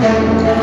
Thank.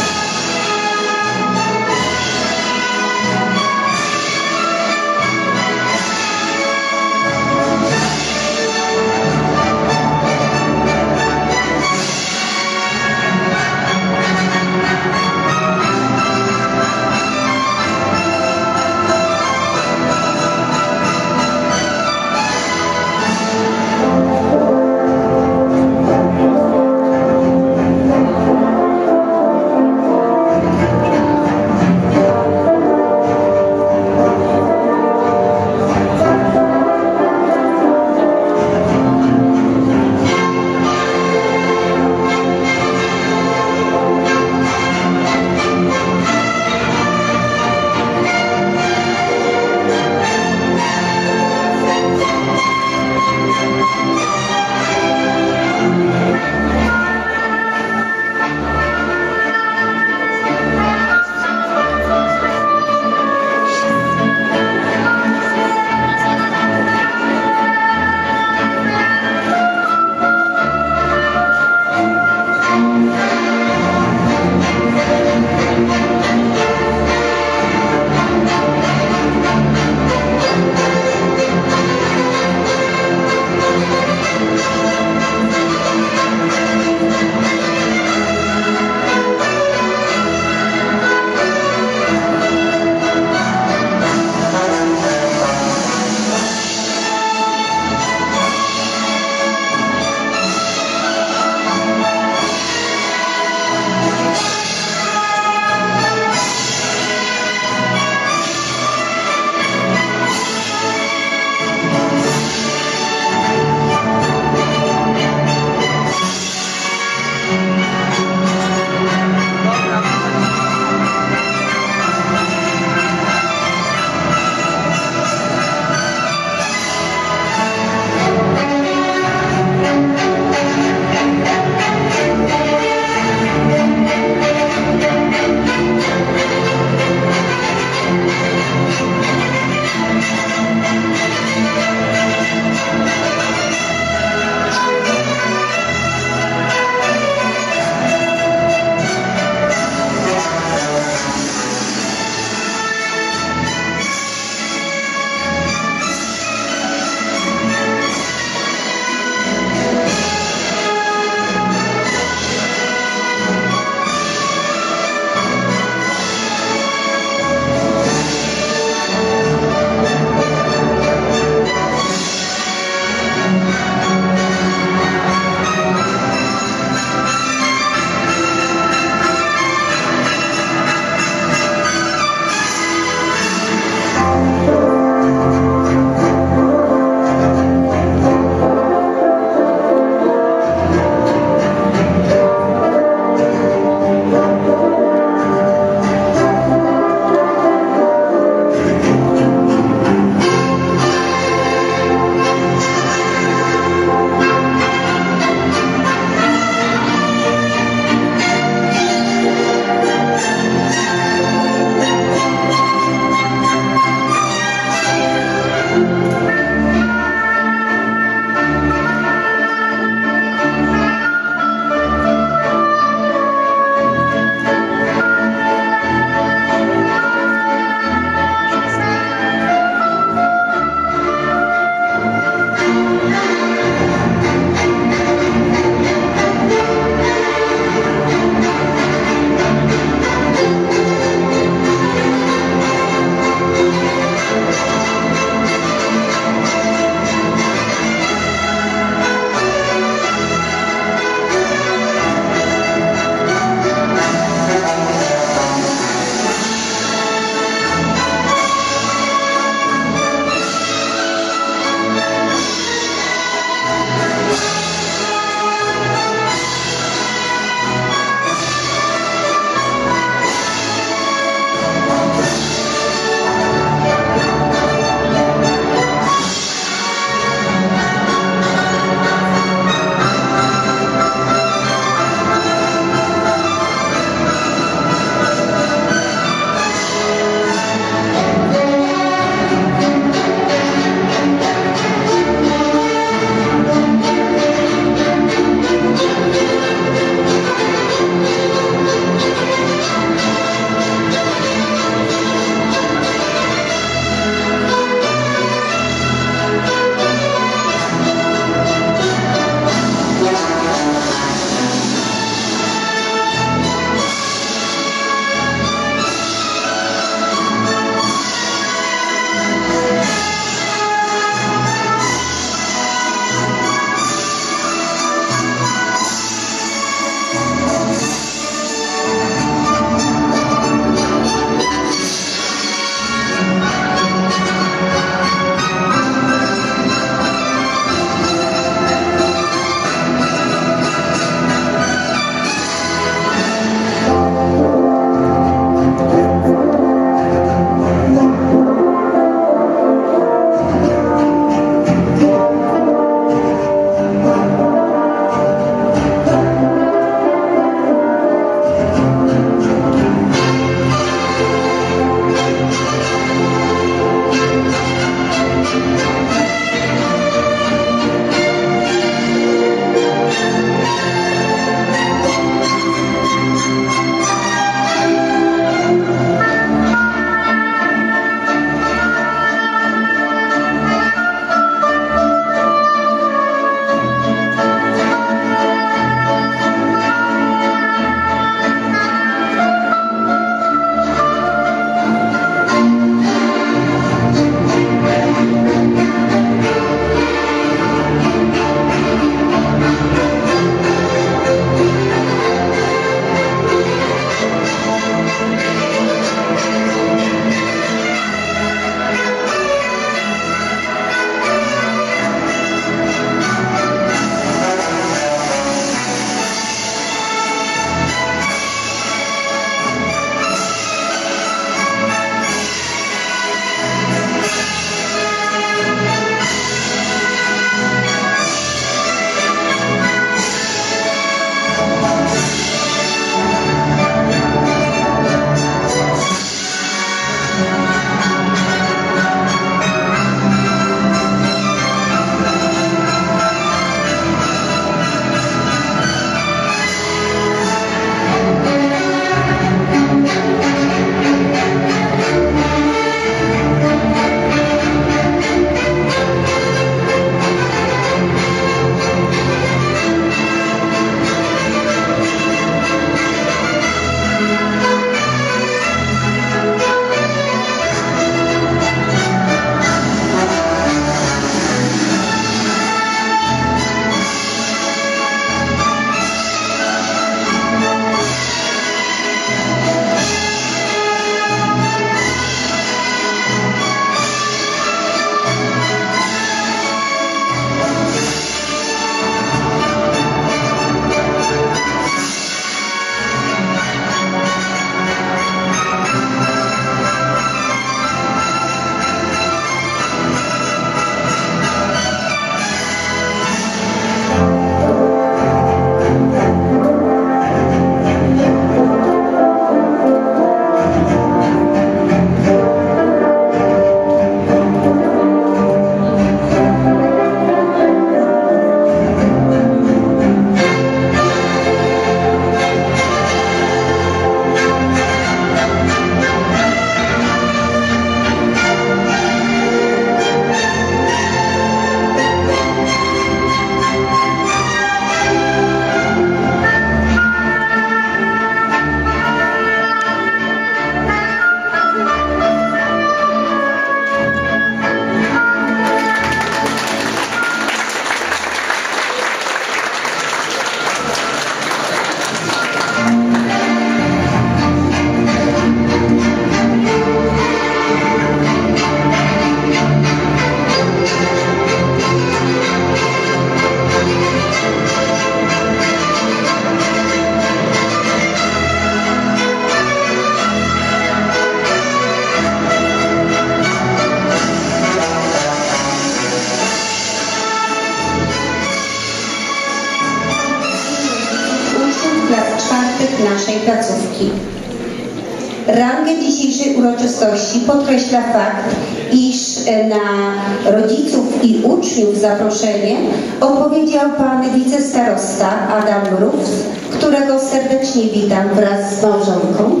Podkreśla fakt, iż na rodziców i uczniów zaproszenie odpowiedział pan wicestarosta Adam Mróz, którego serdecznie witam wraz z małżonką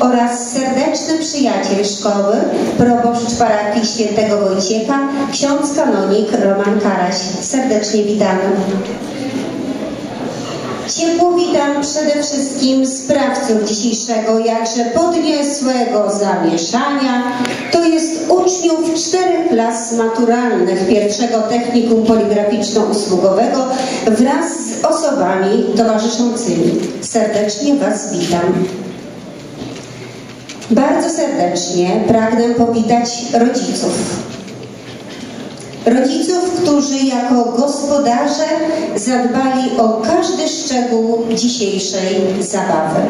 oraz serdeczny przyjaciel szkoły, proboszcz parafii świętego Wojciecha, ksiądz kanonik Roman Karaś. Serdecznie witamy. Ciepło witam przede wszystkim sprawców dzisiejszego jakże podniosłego zamieszania. To jest uczniów czterech klas maturalnych pierwszego technikum poligraficzno-usługowego wraz z osobami towarzyszącymi. Serdecznie Was witam. Bardzo serdecznie pragnę powitać rodziców. Rodziców, którzy jako gospodarze zadbali o każdy szczegół dzisiejszej zabawy.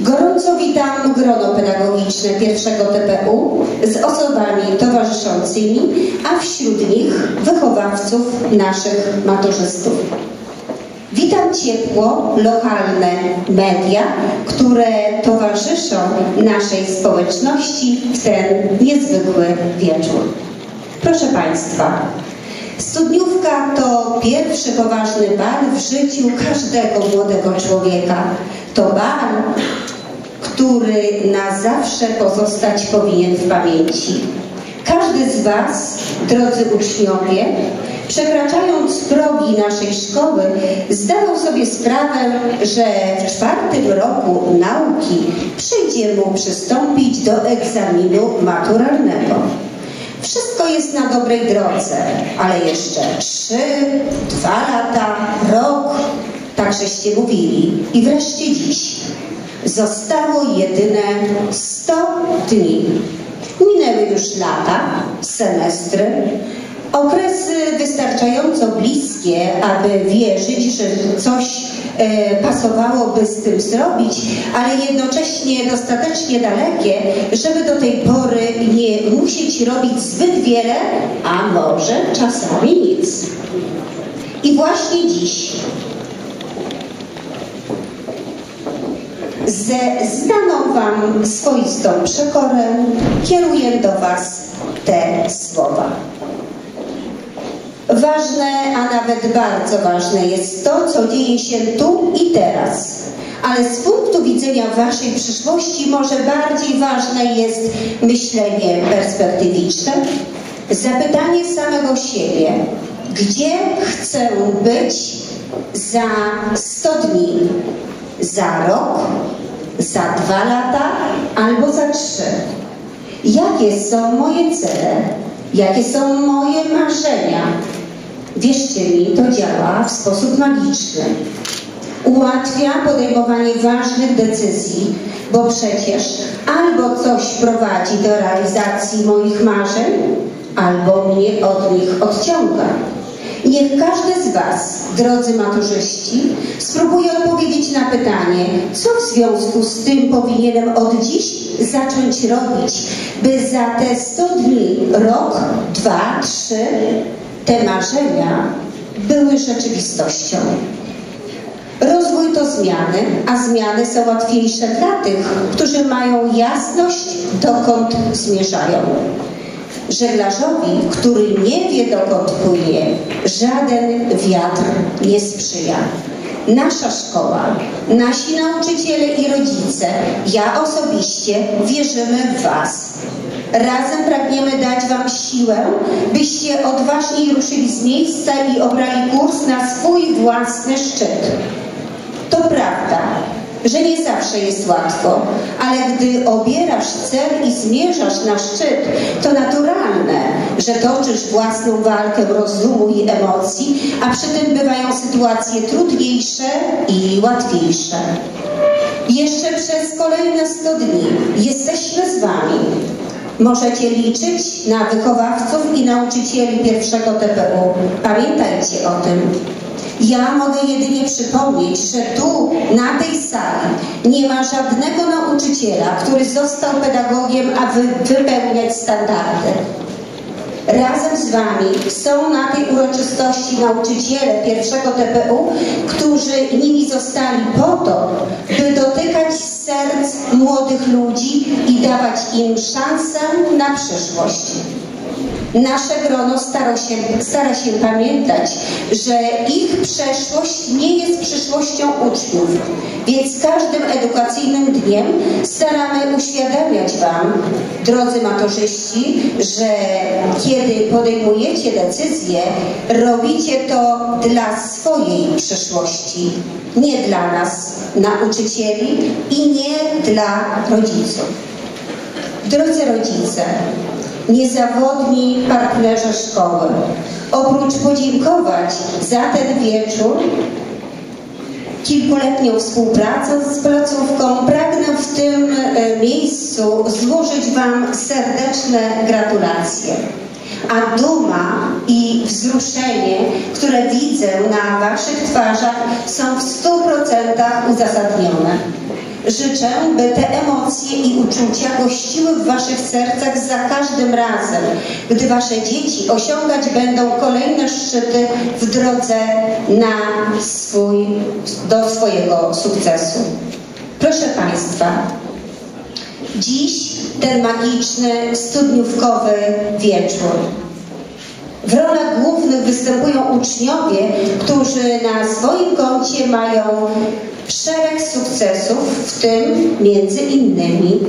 Gorąco witam grono pedagogiczne pierwszego TPU z osobami towarzyszącymi, a wśród nich wychowawców naszych maturzystów. Witam ciepło lokalne media, które towarzyszą naszej społeczności w ten niezwykły wieczór. Proszę Państwa, studniówka to pierwszy poważny bal w życiu każdego młodego człowieka. To bal, który na zawsze pozostać powinien w pamięci. Każdy z Was, drodzy uczniowie, przekraczając progi naszej szkoły, zdawał sobie sprawę, że w czwartym roku nauki przyjdzie mu przystąpić do egzaminu maturalnego. Wszystko jest na dobrej drodze, ale jeszcze trzy, dwa lata, rok, tak żeście mówili. I wreszcie dziś zostało jedyne 100 dni. Minęły już lata, semestry, okresy wystarczająco bliskie, aby wierzyć, że coś e, pasowałoby z tym zrobić, ale jednocześnie dostatecznie dalekie, żeby do tej pory nie musieć robić zbyt wiele, a może czasami nic. I właśnie dziś ze znaną Wam swoistą przekorę kieruję do Was te słowa. Ważne, a nawet bardzo ważne jest to, co dzieje się tu i teraz. Ale z punktu widzenia Waszej przyszłości może bardziej ważne jest myślenie perspektywiczne, zapytanie samego siebie, gdzie chcę być za 100 dni, za rok, za dwa lata albo za trzy. Jakie są moje cele? Jakie są moje marzenia? Wierzcie mi, to działa w sposób magiczny. Ułatwia podejmowanie ważnych decyzji, bo przecież albo coś prowadzi do realizacji moich marzeń, albo mnie od nich odciąga. Niech każdy z Was, drodzy maturzyści, spróbuje odpowiedzieć na pytanie, co w związku z tym powinienem od dziś zacząć robić, by za te 100 dni, rok, dwa, trzy, te marzenia były rzeczywistością. Rozwój to zmiany, a zmiany są łatwiejsze dla tych, którzy mają jasność, dokąd zmierzają. Żeglarzowi, który nie wie dokąd płynie, żaden wiatr nie sprzyja. Nasza szkoła, nasi nauczyciele i rodzice, ja osobiście wierzymy w Was. Razem pragniemy dać Wam siłę, byście odważniej ruszyli z miejsca i obrali kurs na swój własny szczyt. To prawda, że nie zawsze jest łatwo, ale gdy obierasz cel i zmierzasz na szczyt, to naturalne, że toczysz własną walkę rozumu i emocji, a przy tym bywają sytuacje trudniejsze i łatwiejsze. Jeszcze przez kolejne 100 dni jesteśmy z Wami. Możecie liczyć na wychowawców i nauczycieli pierwszego TPU. Pamiętajcie o tym. Ja mogę jedynie przypomnieć, że tu, na tej sali, nie ma żadnego nauczyciela, który został pedagogiem, aby wypełniać standardy. Razem z Wami są na tej uroczystości nauczyciele pierwszego TPU, którzy nimi zostali po to, by dotykać serc młodych ludzi i dawać im szansę na przyszłość. Nasze grono stara się, stara się pamiętać, że ich przeszłość nie jest przyszłością uczniów, więc każdym edukacyjnym dniem staramy uświadamiać Wam, drodzy maturzyści, że kiedy podejmujecie decyzje, robicie to dla swojej przyszłości, nie dla nas, nauczycieli i nie dla rodziców. Drodzy rodzice, niezawodni partnerzy szkoły. Oprócz podziękować za ten wieczór, kilkuletnią współpracę z placówką, pragnę w tym e, miejscu złożyć Wam serdeczne gratulacje. A duma i wzruszenie, które widzę na Waszych twarzach, są w stu procentach uzasadnione. Życzę, by te emocje i uczucia gościły w Waszych sercach za każdym razem, gdy Wasze dzieci osiągać będą kolejne szczyty w drodze na swój, do swojego sukcesu. Proszę Państwa, dziś ten magiczny, studniówkowy wieczór. W rolach głównych występują uczniowie, którzy na swoim koncie mają szereg sukcesów, w tym między innymi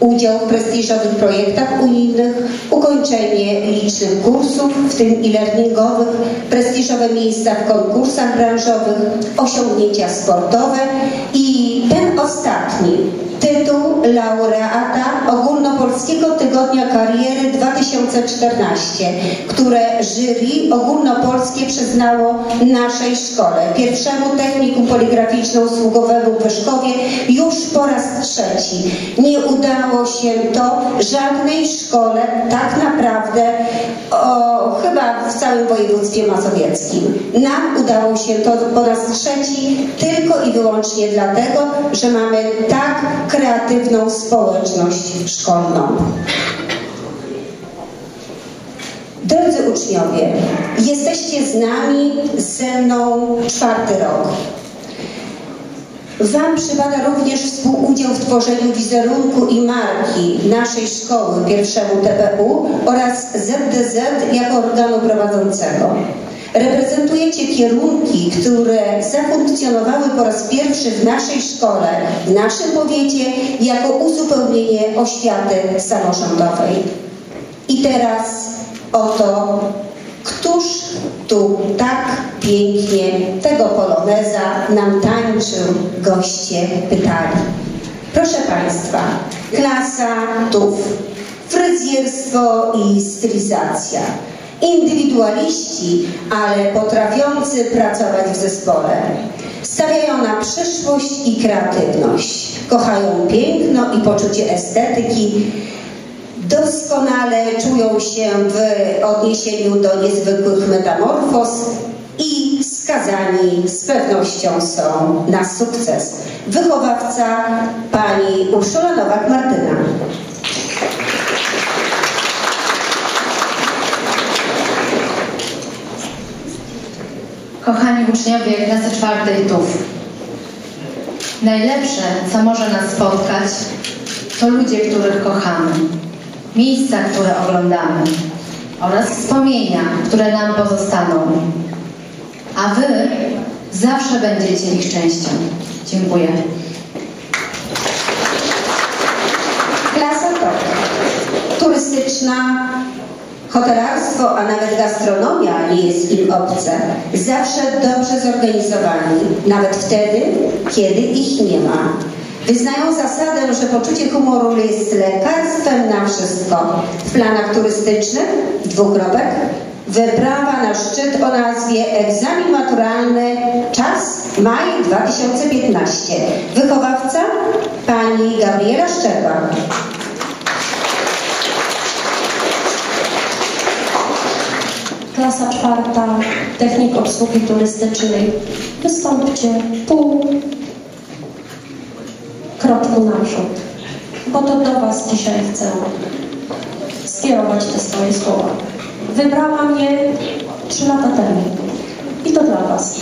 udział w prestiżowych projektach unijnych, ukończenie licznych kursów, w tym e-learningowych, prestiżowe miejsca w konkursach branżowych, osiągnięcia sportowe i ten ostatni laureata Ogólnopolskiego Tygodnia Kariery 2014, które jury ogólnopolskie przyznało naszej szkole, pierwszemu technikum poligraficzno-usługowemu w Wyszkowie już po raz trzeci. Nie udało się to żadnej szkole tak naprawdę o, chyba w całym województwie mazowieckim. Nam udało się to po raz trzeci tylko i wyłącznie dlatego, że mamy tak kreatywną społeczność szkolną. Drodzy uczniowie, jesteście z nami, ze mną czwarty rok. Wam przypada również współudział w tworzeniu wizerunku i marki naszej szkoły pierwszemu TPU oraz ZDZ jako organu prowadzącego. Reprezentujecie kierunki, które zafunkcjonowały po raz pierwszy w naszej szkole, w naszym powiecie, jako uzupełnienie oświaty samorządowej. I teraz oto, któż tu tak pięknie tego poloneza nam tańczył, goście pytali. Proszę Państwa, klasa TUF, fryzjerstwo i stylizacja indywidualiści, ale potrafiący pracować w zespole. Stawiają na przyszłość i kreatywność. Kochają piękno i poczucie estetyki. Doskonale czują się w odniesieniu do niezwykłych metamorfoz i skazani z pewnością są na sukces. Wychowawca pani Urszula Nowak-Martyna. Kochani uczniowie klasy czwartej TUF, najlepsze, co może nas spotkać, to ludzie, których kochamy, miejsca, które oglądamy oraz wspomnienia, które nam pozostaną. A Wy zawsze będziecie ich częścią. Dziękuję. Klasa to turystyczna, Hotelarstwo, a nawet gastronomia nie jest im obce. Zawsze dobrze zorganizowani, nawet wtedy, kiedy ich nie ma. Wyznają zasadę, że poczucie humoru jest lekarstwem na wszystko. W planach turystycznych dwukropek wyprawa na szczyt o nazwie egzamin maturalny czas maj 2015. Wychowawca pani Gabriela Szczerba. Klasa czwarta, technik obsługi turystycznej. Wystąpcie pół kroku naprzód, bo to do Was dzisiaj chcę skierować te swoje słowa. wybrała mnie trzy lata temu. I to dla Was.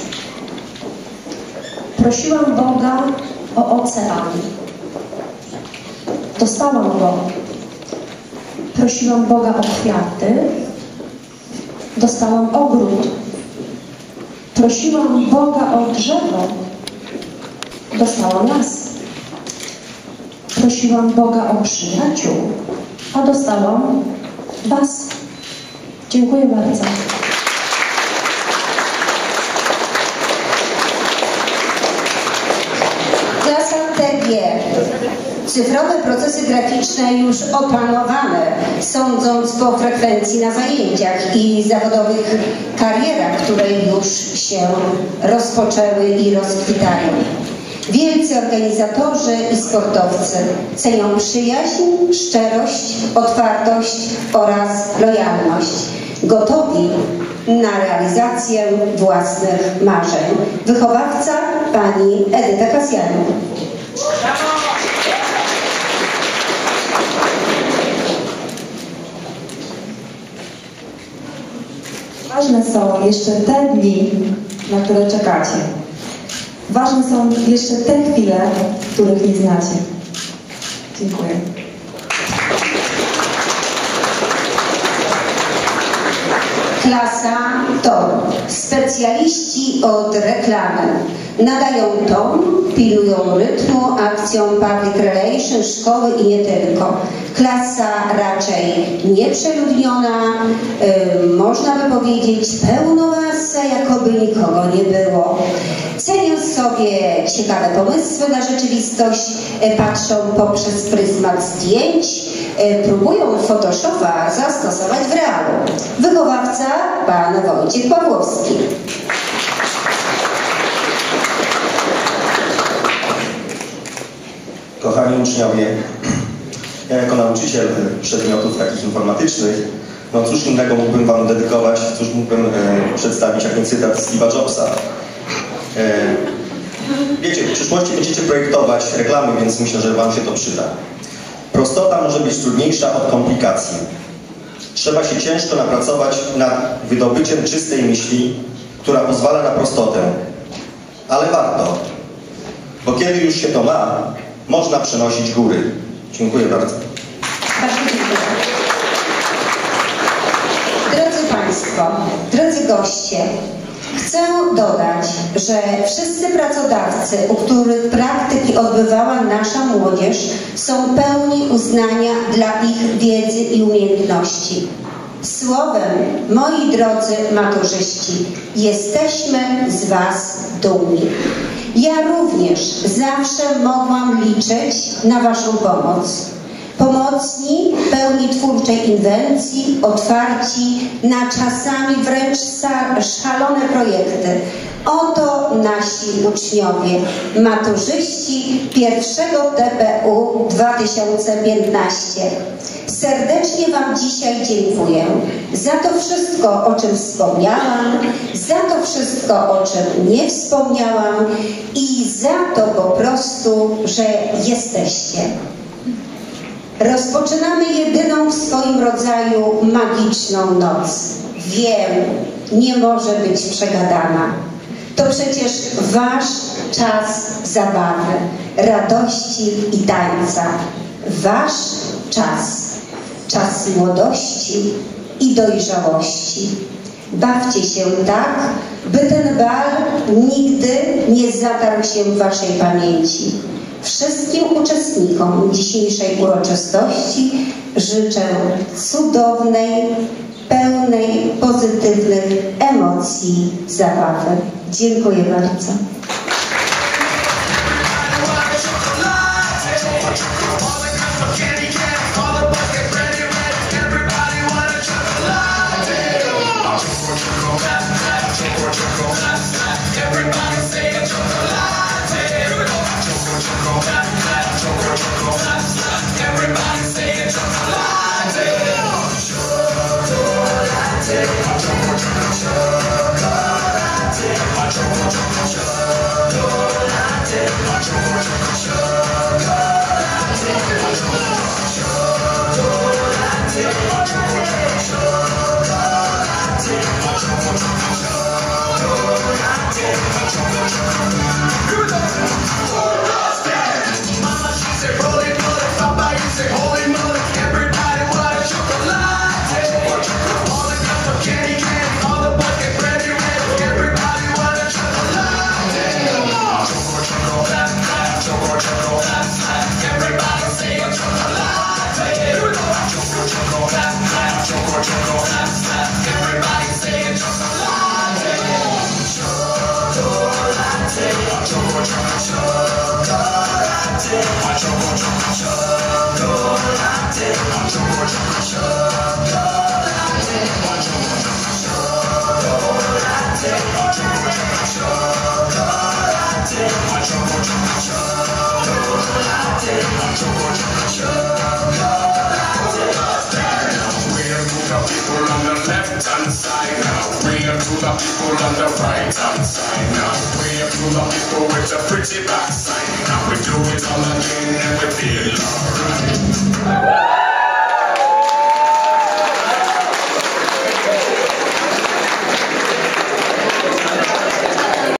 Prosiłam Boga o ocean. Dostałam go. Prosiłam Boga o kwiaty. Dostałam ogród. Prosiłam Boga o drzewo. Dostałam las. Prosiłam Boga o przyjaciół, a dostałam Was. Dziękuję bardzo. Klasa TG. Cyfrowe procesy graficzne już opanowane, sądząc po frekwencji na zajęciach i zawodowych karierach, które już się rozpoczęły i rozkwitają. Wielcy organizatorzy i sportowcy cenią przyjaźń, szczerość, otwartość oraz lojalność. Gotowi na realizację własnych marzeń. Wychowawca pani Edyta Kasjaniuk. Ważne są jeszcze te dni, na które czekacie. Ważne są jeszcze te chwile, których nie znacie. Dziękuję. Klasa TOR. Specjaliści od reklamy. Nadają ton, pilnują rytmu, akcją public relations, szkoły i nie tylko. Klasa raczej nieprzeludniona, y, można by powiedzieć pełnomasa, jakoby nikogo nie było. Cenią sobie ciekawe pomysły na rzeczywistość, y, patrzą poprzez pryzmat zdjęć, y, próbują Photoshopa zastosować w realu. Wychowawca pan Wojciech Pawłowski. Kochani uczniowie, ja jako nauczyciel przedmiotów takich informatycznych, no cóż innego mógłbym Wam dedykować, cóż mógłbym e, przedstawić jak nie cytat Steve'a Jobsa. E, wiecie, w przyszłości będziecie projektować reklamy, więc myślę, że Wam się to przyda. Prostota może być trudniejsza od komplikacji. Trzeba się ciężko napracować nad wydobyciem czystej myśli, która pozwala na prostotę. Ale warto, bo kiedy już się to ma, można przenosić góry. Dziękuję bardzo. Bardzo dziękuję. Drodzy Państwo, drodzy goście, chcę dodać, że wszyscy pracodawcy, u których praktyki odbywała nasza młodzież, są pełni uznania dla ich wiedzy i umiejętności. Słowem, moi drodzy maturzyści, jesteśmy z Was dumni. Ja również zawsze mogłam liczyć na Waszą pomoc. Pomocni, pełni twórczej inwencji, otwarci na czasami wręcz szalone projekty. Oto nasi uczniowie, maturzyści pierwszego TPU 2015. Serdecznie Wam dzisiaj dziękuję za to wszystko, o czym wspomniałam, za to wszystko, o czym nie wspomniałam i za to po prostu, że jesteście. Rozpoczynamy jedyną w swoim rodzaju magiczną noc. Wiem, nie może być przegadana. To przecież Wasz czas zabawy, radości i tańca. Wasz czas. Czas młodości i dojrzałości. Bawcie się tak, by ten bal nigdy nie zatarł się w Waszej pamięci. Wszystkim uczestnikom dzisiejszej uroczystości życzę cudownej, pełnej pozytywnych emocji zabawy. Dziękuję bardzo.